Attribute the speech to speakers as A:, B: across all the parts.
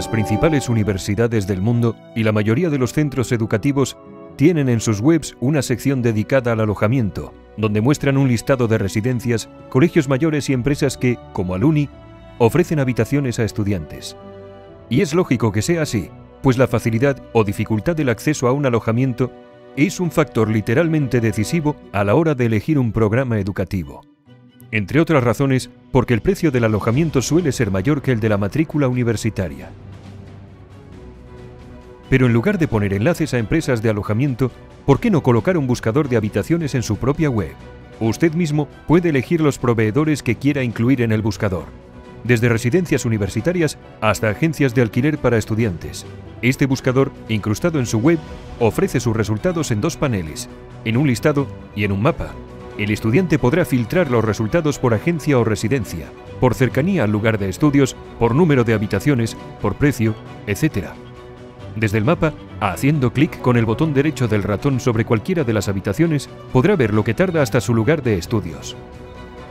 A: principales universidades del mundo y la mayoría de los centros educativos tienen en sus webs una sección dedicada al alojamiento, donde muestran un listado de residencias, colegios mayores y empresas que, como Aluni, ofrecen habitaciones a estudiantes. Y es lógico que sea así, pues la facilidad o dificultad del acceso a un alojamiento es un factor literalmente decisivo a la hora de elegir un programa educativo. Entre otras razones, porque el precio del alojamiento suele ser mayor que el de la matrícula universitaria. Pero en lugar de poner enlaces a empresas de alojamiento, ¿por qué no colocar un buscador de habitaciones en su propia web? Usted mismo puede elegir los proveedores que quiera incluir en el buscador, desde residencias universitarias hasta agencias de alquiler para estudiantes. Este buscador, incrustado en su web, ofrece sus resultados en dos paneles, en un listado y en un mapa. El estudiante podrá filtrar los resultados por agencia o residencia, por cercanía al lugar de estudios, por número de habitaciones, por precio, etc. Desde el mapa, haciendo clic con el botón derecho del ratón sobre cualquiera de las habitaciones, podrá ver lo que tarda hasta su lugar de estudios.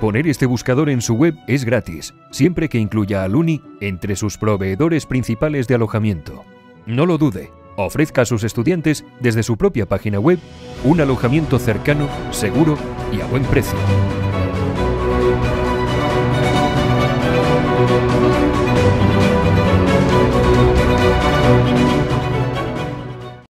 A: Poner este buscador en su web es gratis, siempre que incluya a Luni entre sus proveedores principales de alojamiento. No lo dude, ofrezca a sus estudiantes desde su propia página web un alojamiento cercano, seguro y a buen precio.